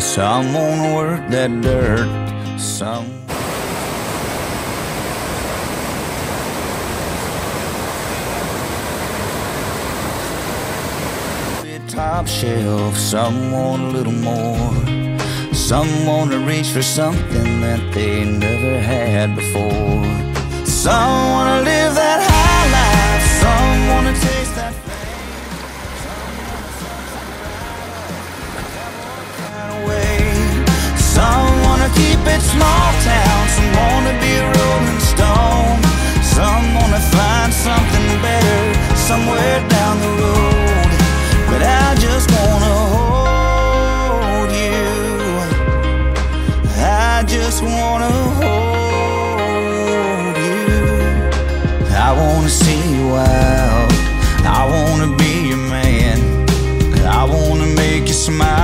Some wanna work that dirt, some. Top shelf, some want a little more. Some wanna reach for something that they never had before. Some wanna live that high life, some wanna wanna see you out. I wanna be your man. I wanna make you smile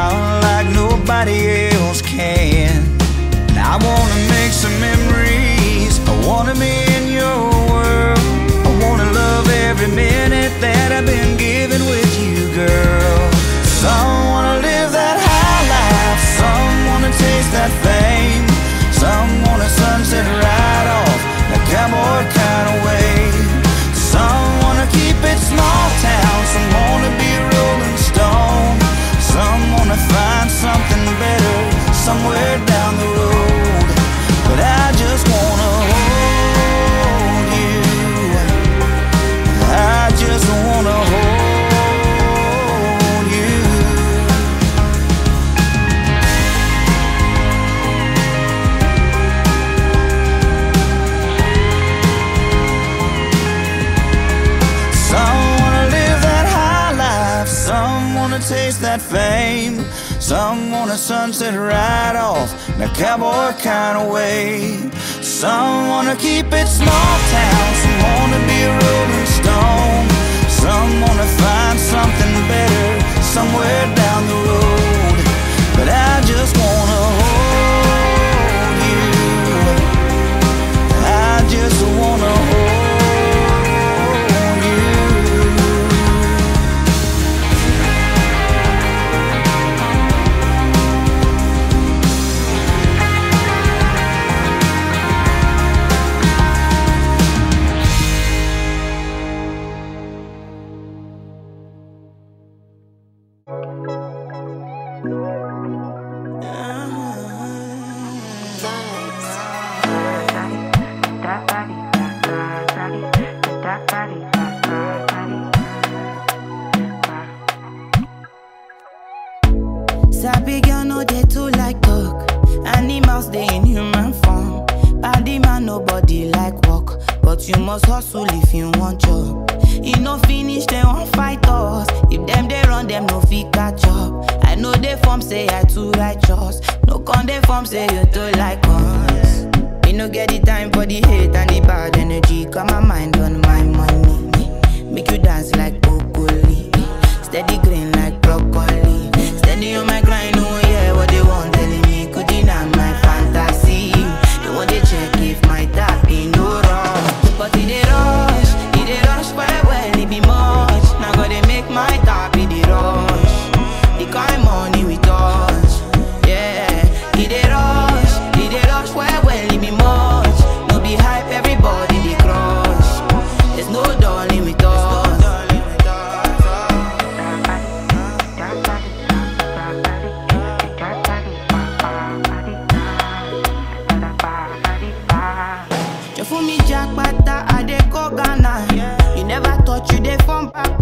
some wanna sunset right off in a cowboy kind of way. Some wanna keep it small town, some wanna be Sabi girl no dey too like talk. Animals dey in human form. Body man nobody like work, but you must hustle if you want job. E no finish dem wan fight us. If dem dey run dem no fit catch up. I know dey form say I too righteous. No con dey form say you too like us. Me no get the time for the hate and the bad energy. Got my mind on my money. Make you dance like come back.